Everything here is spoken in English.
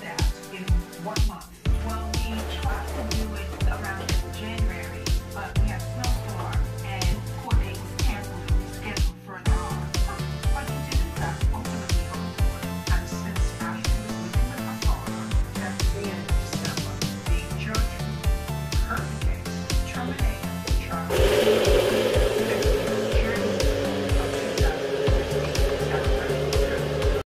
that.